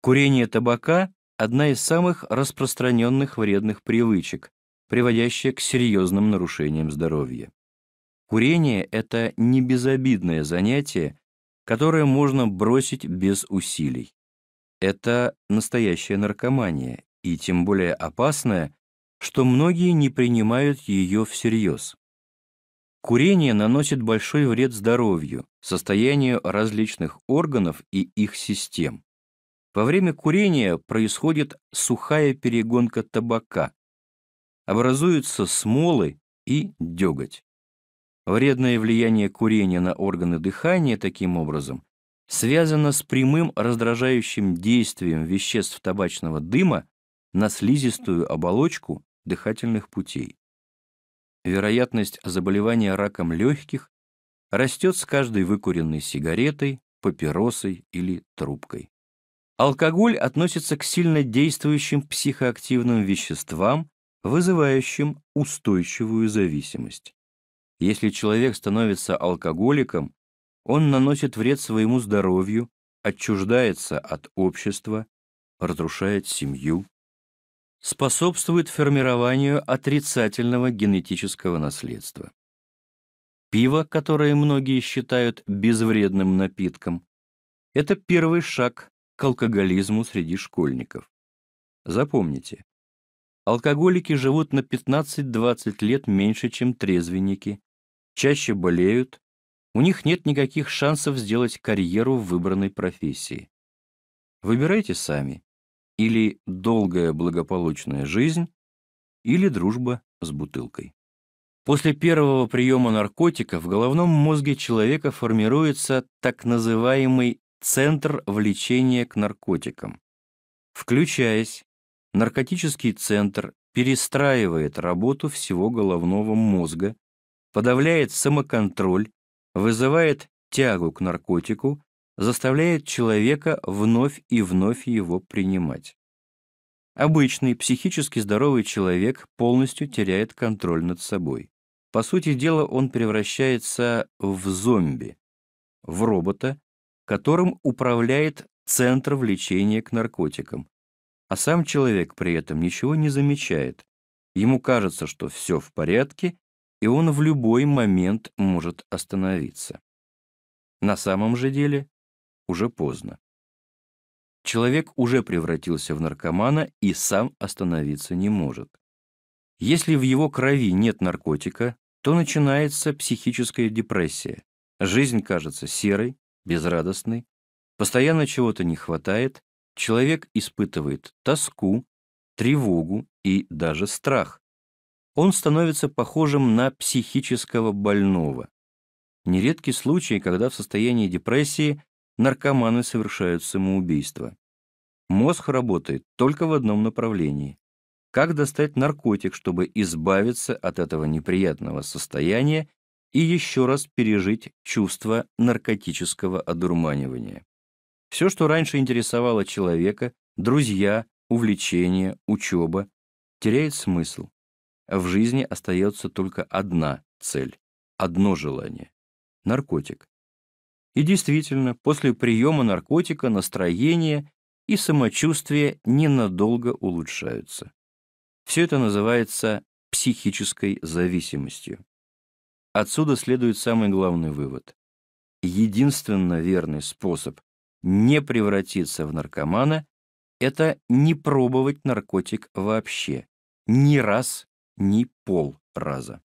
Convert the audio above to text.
Курение табака – одна из самых распространенных вредных привычек, приводящая к серьезным нарушениям здоровья. Курение – это не безобидное занятие, которое можно бросить без усилий. Это настоящая наркомания, и тем более опасная, что многие не принимают ее всерьез. Курение наносит большой вред здоровью, состоянию различных органов и их систем. Во время курения происходит сухая перегонка табака, образуются смолы и деготь. Вредное влияние курения на органы дыхания таким образом связано с прямым раздражающим действием веществ табачного дыма на слизистую оболочку дыхательных путей. Вероятность заболевания раком легких растет с каждой выкуренной сигаретой, папиросой или трубкой. Алкоголь относится к сильно действующим психоактивным веществам, вызывающим устойчивую зависимость. Если человек становится алкоголиком, он наносит вред своему здоровью, отчуждается от общества, разрушает семью, способствует формированию отрицательного генетического наследства. Пиво, которое многие считают безвредным напитком, это первый шаг к алкоголизму среди школьников. Запомните, алкоголики живут на 15-20 лет меньше, чем трезвенники, чаще болеют, у них нет никаких шансов сделать карьеру в выбранной профессии. Выбирайте сами. Или долгая благополучная жизнь, или дружба с бутылкой. После первого приема наркотика в головном мозге человека формируется так называемый центр влечения к наркотикам. Включаясь, наркотический центр перестраивает работу всего головного мозга, подавляет самоконтроль, вызывает тягу к наркотику, заставляет человека вновь и вновь его принимать. Обычный психически здоровый человек полностью теряет контроль над собой. По сути дела, он превращается в зомби, в робота, которым управляет центр влечения к наркотикам. А сам человек при этом ничего не замечает. Ему кажется, что все в порядке, и он в любой момент может остановиться. На самом же деле уже поздно. Человек уже превратился в наркомана и сам остановиться не может. Если в его крови нет наркотика, то начинается психическая депрессия. Жизнь кажется серой, безрадостной, постоянно чего-то не хватает, человек испытывает тоску, тревогу и даже страх. Он становится похожим на психического больного. Нередки случаи, когда в состоянии депрессии наркоманы совершают самоубийство. Мозг работает только в одном направлении. Как достать наркотик, чтобы избавиться от этого неприятного состояния и еще раз пережить чувство наркотического одурманивания. Все, что раньше интересовало человека, друзья, увлечения, учеба, теряет смысл. В жизни остается только одна цель, одно желание – наркотик. И действительно, после приема наркотика настроение и самочувствие ненадолго улучшаются. Все это называется психической зависимостью. Отсюда следует самый главный вывод. Единственно верный способ не превратиться в наркомана – это не пробовать наркотик вообще. Ни раз, ни пол раза.